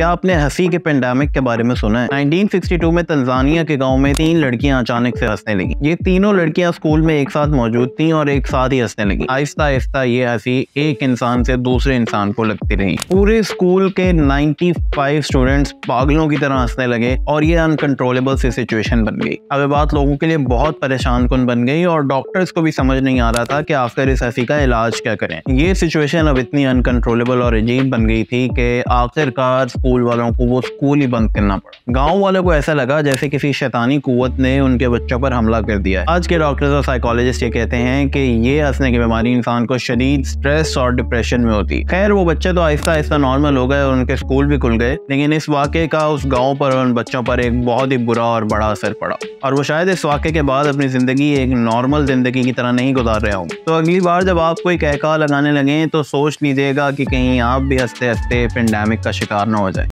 क्या आपने हँसी के पेंडेमिक के बारे में सुना है? 1962 में तंजानिया के गाँव में तीन लड़कियाँ अचानक से हंसने लगी। ये तीनों लड़कियाँ स्कूल में एक साथ मौजूद थी और एक साथ ही हंसने लगी। आहिस्ता आहिस्ता ये हँसी एक इंसान से दूसरे इंसान को लगती रही। पूरे स्कूल के 95 स्टूडेंट्स पागलों की तरह हंसने लगे और ये अनकंट्रोलेबल सी सिचुएशन बन गई। अब बात लोगों के लिए बहुत परेशान कन बन गई और डॉक्टर्स को भी समझ नहीं आ रहा था कि आखिर इस हँसी का इलाज क्या करें। ये सिचुएशन अब इतनी अनकंट्रोलेबल और अजीब बन गई थी कि आखिरकार स्कूल वालों को वो स्कूल ही बंद करना पड़ा। गाँव वालों को ऐसा लगा जैसे किसी शैतानी कुत ने उनके बच्चों पर हमला कर दिया है। आज के डॉक्टर्स और साइकोलॉजिस्ट ये कहते हैं कि ये हंसने की बीमारी इंसान को शदीद स्ट्रेस और डिप्रेशन में होती खैर, वो बच्चे तो आहिस्ता आहिस्ता नॉर्मल हो गए और उनके स्कूल भी खुल गए, लेकिन इस वाक्य का उस गाँव पर उन बच्चों पर एक बहुत ही बुरा और बड़ा असर पड़ा। और वो शायद इस वाक्य के बाद अपनी ज़िंदगी एक नॉर्मल ज़िंदगी की तरह नहीं गुजार रहे होंगे। तो अगली बार जब आप कोई कहका लगाने लगे तो सोच लीजिएगा कि कहीं आप भी हँसते हँसते पेंडेमिक का शिकार ना हो जाए।